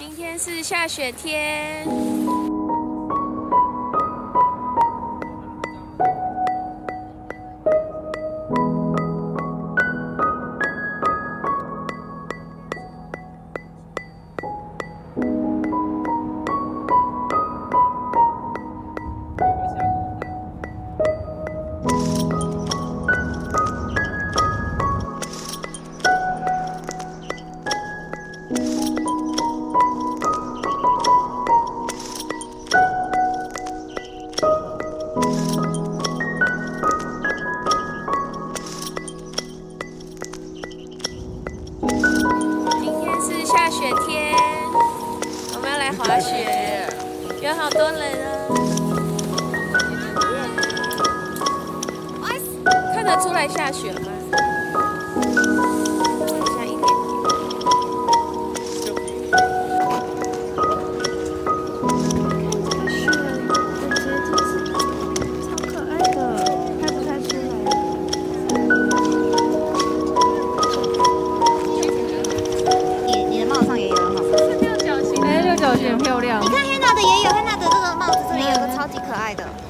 今天是下雪天。雪，有好多人啊。看得出来下雪吗？亮你。看 Hannah 的也有，Hannah 的这个帽子这里有个超级可爱的。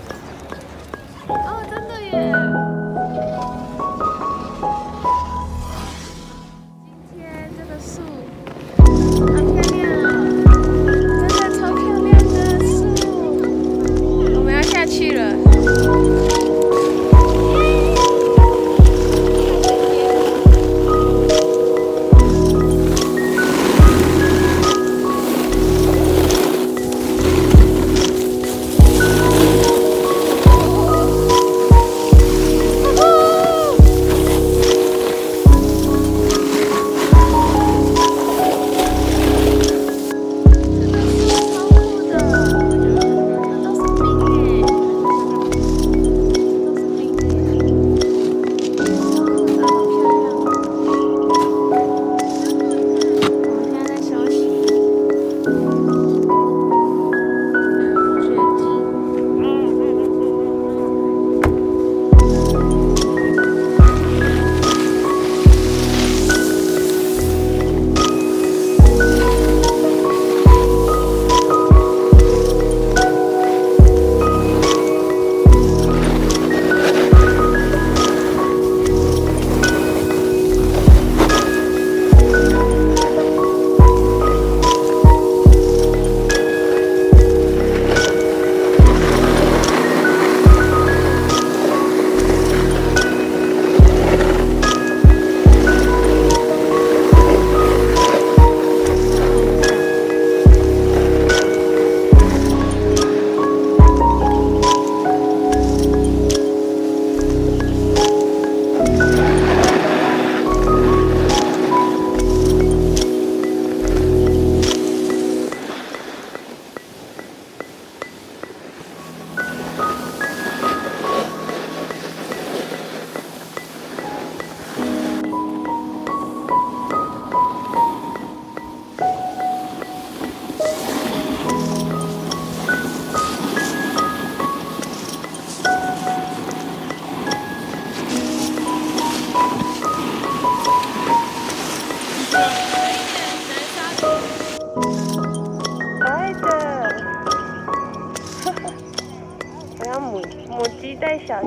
一小鱼